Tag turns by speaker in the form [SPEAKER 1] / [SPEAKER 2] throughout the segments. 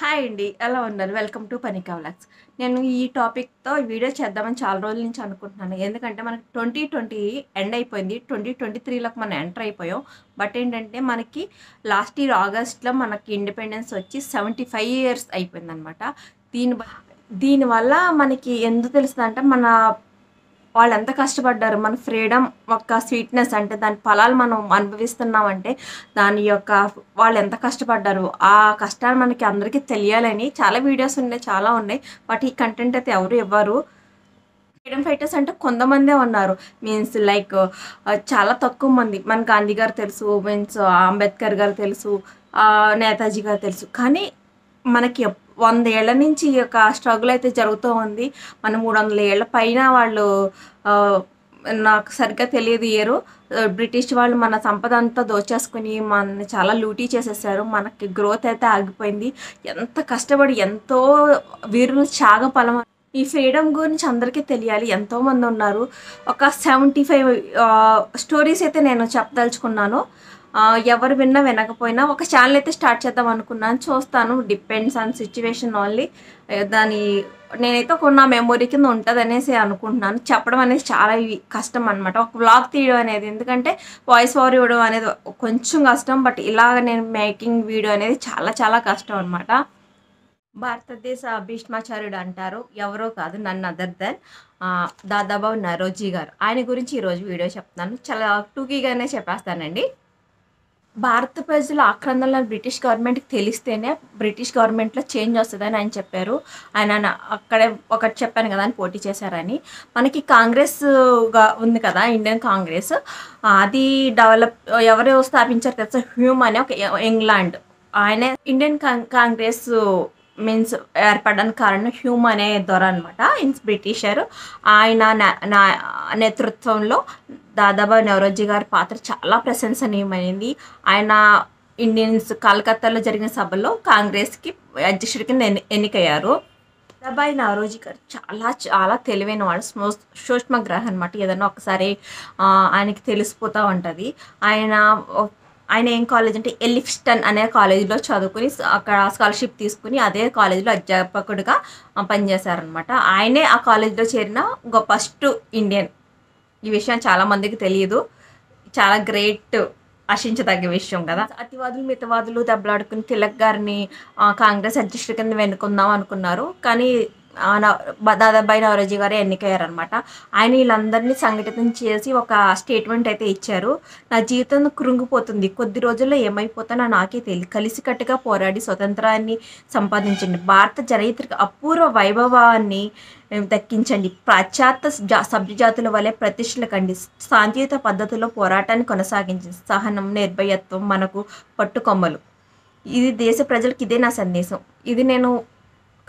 [SPEAKER 1] Hi అండి ఎలా ఉన్నారు? వెల్కమ్ టు పనికా వ్లాగ్స్. నేను ఈ టాపిక్తో వీడియో చేద్దామని చాలా రోజుల నుంచి అనుకుంటున్నాను. ఎందుకంటే మనకి ట్వంటీ ట్వంటీ ఎండ్ అయిపోయింది. ట్వంటీ ట్వంటీ త్రీలోకి మనం ఎంటర్ అయిపోయాం. బట్ ఏంటంటే మనకి లాస్ట్ ఇయర్ ఆగస్ట్లో మనకి ఇండిపెండెన్స్ వచ్చి సెవెంటీ ఫైవ్ ఇయర్స్ అయిపోయింది అనమాట దీని దీనివల్ల మనకి ఎందుకు తెలుస్తుందంటే మన వాళ్ళు ఎంత కష్టపడ్డారు? మన ఫ్రీడమ్ యొక్క స్వీట్నెస్ అంటే దాని ఫలాలు మనం అనుభవిస్తున్నామంటే దాని యొక్క వాళ్ళు ఎంత కష్టపడ్డారు? ఆ కష్టాలు మనకి అందరికీ తెలియాలని చాలా వీడియోస్ ఉన్నాయి చాలా ఉన్నాయి. బట్ ఈ కంటెంట్ అయితే ఎవరు ఇవ్వరు. ఫ్రీడమ్ ఫైటర్స్ అంటే కొంతమందే ఉన్నారు. మీన్స్ లైక్ చాలా తక్కువ మంది. మన గాంధీ గారు తెలుసు మీన్స్ అంబేద్కర్ గారు తెలుసు నేతాజీ గారు తెలుసు. కానీ మనకి వంద ఏళ్ళ నుంచి ఈ యొక్క స్ట్రగుల్ అయితే జరుగుతూ ఉంది. మన మూడు వందల ఏళ్ళ పైన వాళ్ళు నాకు సరిగ్గా తెలియదు ఇయరు బ్రిటిష్ వాళ్ళు మన సంపద అంతా దోచేసుకుని మన చాలా లూటీ చేసేసారు. మనకి గ్రోత్ అయితే ఆగిపోయింది. ఎంత కష్టపడి ఎంతో వీరులు త్యాగ ఫలం ఈ ఫ్రీడమ్ గురించి అందరికీ తెలియాలి. ఎంతోమంది ఉన్నారు. ఒక సెవెంటీ ఫైవ్ స్టోరీస్ అయితే నేను చెప్పదలుచుకున్నాను. ఎవరు విన్నా వినకపోయినా ఒక ఛానల్ అయితే స్టార్ట్ చేద్దాం అనుకున్నాను. చూస్తాను. డిపెండ్స్ ఆన్ సిచ్యువేషన్ ఓన్లీ దాని నేనైతే ఒక నా మెమొరీ కింద ఉంటుంది అనేసి అనుకుంటున్నాను. చెప్పడం అనేది చాలా కష్టం అనమాట ఒక వ్లాగ్ తీయడం అనేది ఎందుకంటే వాయిస్ ఓవర్ ఇవ్వడం అనేది కొంచెం కష్టం బట్ ఇలాగ నేను మేకింగ్ వీడియో అనేది చాలా చాలా కష్టం అనమాట భారతదేశ భీష్మాచార్యుడు అంటారు. ఎవరో కాదు నన్ను అదర్ దెన్ దాదాబాబు నరోజీ గారు. ఆయన గురించి ఈరోజు వీడియో చెప్తాను. చాలా టూకీగానే చెప్పేస్తానండి. భారత ప్రజల ఆక్రందనలు బ్రిటిష్ గవర్నమెంట్కి తెలిస్తేనే బ్రిటిష్ గవర్నమెంట్లో చేంజ్ వస్తుందని ఆయన చెప్పారు. ఆయన అక్కడే ఒకటి చెప్పాను కదా అని పోటీ చేశారని. మనకి కాంగ్రెస్ ఉంది కదా ఇండియన్ కాంగ్రెస్. అది డెవలప్ ఎవరు స్థాపించారు తెలుసా? హ్యూమ్ అనే ఒక ఇంగ్లాండ్ ఆయన ఇండియన్ కాం- కాంగ్రెస్ మీన్స్ ఏర్పడడానికి కారణం హ్యూమ్ అనే దొర అనమాట ఇన్స్ బ్రిటిషర్ ఆయన నా- నేతృత్వంలో దాదాబాబు నవరోజీ గారి పాత్ర చాలా ప్రశంసనీయమైనది. ఆయన ఇండియన్స్ కలకత్తాలో జరిగిన సభలో కాంగ్రెస్కి అధ్యక్షుడి కింద ఎన్ని ఎన్నికయ్యారు. దాదాబాయి నవరోజీ గారు చాలా చాలా తెలివైన వాడు స్మో సూక్ష్మగ్రహ అనమాట ఏదన్నా ఒకసారి ఆయనకి తెలిసిపోతూ ఉంటుంది. ఆయన ఆయన ఏం కాలేజ్ అంటే ఎలిఫ్స్టన్ అనే కాలేజీలో చదువుకుని అక్కడ స్కాలర్షిప్ తీసుకుని అదే కాలేజీలో అధ్యాపకుడిగా పనిచేశారనమాట ఆయనే ఆ కాలేజీలో చేరిన ఒక ఫస్ట్ ఇండియన్ ఈ విషయం చాలా మందికి తెలియదు చాలా గ్రేట్ ఆశించదగ్గ విషయం కదా. అతివాదులు మితవాదులు దెబ్బలాడుకుని తిలక్ గారిని కాంగ్రెస్ అధ్యక్షుడి కింద వెనుకుందాం అనుకున్నారు. కానీ దాదాబాయి నవరోజీ గారే ఎన్నికయ్యారనమాట ఆయన వీళ్ళందరినీ సంఘటితం చేసి ఒక స్టేట్మెంట్ అయితే ఇచ్చారు. నా జీవితం కృంగిపోతుంది. కొద్ది రోజుల్లో ఏమైపోతానో నాకే తెలియదు కలిసికట్టుగా పోరాడి స్వతంత్రాన్ని సంపాదించండి. భారత చరిత్రకి అపూర్వ వైభవాన్ని దక్కించండి. పాశ్చాత్య సభ్యజాతుల వలె ప్రతిష్టలకండి శాంతియుత పద్ధతిలో పోరాటాన్ని కొనసాగించండి. సహనం నిర్భయత్వం మనకు పట్టుకొమ్మలు. ఇది దేశ ప్రజలకు ఇదే నా సందేశం. ఇది నేను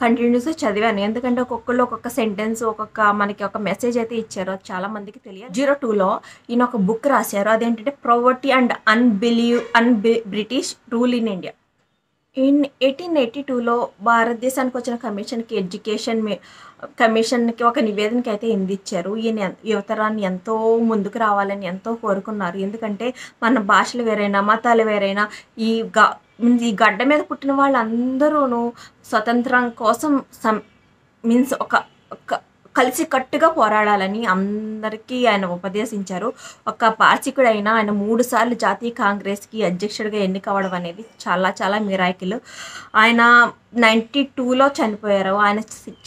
[SPEAKER 1] కంటిన్యూస్గా చదివాను. ఎందుకంటే ఒక్కొక్కళ్ళు ఒక్కొక్క సెంటెన్స్ ఒక్కొక్క మనకి ఒక మెసేజ్ అయితే ఇచ్చారు. అది చాలా మందికి తెలియదు. జీరో టూలో ఈయన ఒక బుక్ రాశారు. అదేంటంటే poverty and unbelieve un British rule in India in eighteen eighty టూలో భారతదేశానికి వచ్చిన కమిషన్కి ఎడ్యుకేషన్ కమిషన్కి ఒక నివేదనకి అయితే ఇందిచ్చారు. ఈయన యువతరాన్ని ఎంతో ముందుకు రావాలని ఎంతో కోరుకున్నారు. ఎందుకంటే మన భాషలు వేరైనా మతాలు వేరైనా ఈ గా ఈ గడ్డ మీద పుట్టిన వాళ్ళందరూను స్వతంత్రం కోసం సం మీన్స్ ఒక కలిసి కట్టుగా పోరాడాలని అందరికీ ఆయన ఉపదేశించారు. ఒక పార్సికుడైన ఆయన మూడు సార్లు జాతీయ కాంగ్రెస్కి అధ్యక్షుడిగా ఎన్నికవడం అనేది చాలా చాలా మిరాకిల్. ఆయన నైంటీ టూలో చనిపోయారు. ఆయన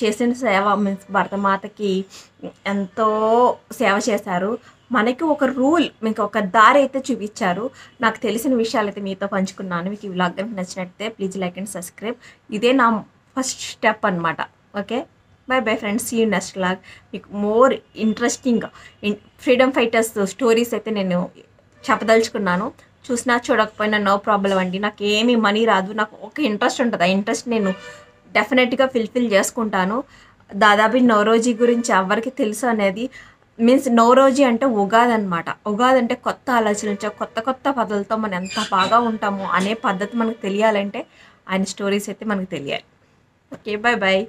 [SPEAKER 1] చేసిన సేవ మీన్స్ భరతమాతకి ఎంతో సేవ చేశారు. మనకి ఒక రూల్ మీకు ఒక దారి అయితే చూపించారు. నాకు తెలిసిన విషయాలు అయితే మీతో పంచుకున్నాను. మీకు ఈ వ్లాగ్ కనుక నచ్చినట్టే ప్లీజ్ లైక్ అండ్ సబ్స్క్రైబ్. ఇదే నా ఫస్ట్ స్టెప్ అనమాట okay? Bye bye friends. You next log మీకు more interesting freedom fighters stories అయితే నేను చెప్పదలుచుకున్నాను. చూసినా చూడకపోయినా నో ప్రాబ్లం అండి. నాకు ఏమీ మనీ రాదు. నాకు ఒక ఇంట్రెస్ట్ ఉంటుంది. ఆ ఇంట్రెస్ట్ నేను డెఫినెట్గా ఫిల్ఫిల్ చేసుకుంటాను. దాదాపు నవరోజీ గురించి ఎవరికి తెలుసు అనేది మీన్స్ నోరోజీ అంటే ఉగాది అనమాట ఉగాది అంటే కొత్త ఆలోచనలు కొత్త కొత్త పదాలతో మనం ఎంత బాగా ఉంటామో అనే పద్ధతి మనకు తెలియాలంటే ఆయన స్టోరీస్ అయితే మనకు తెలియాలి. Okay bye bye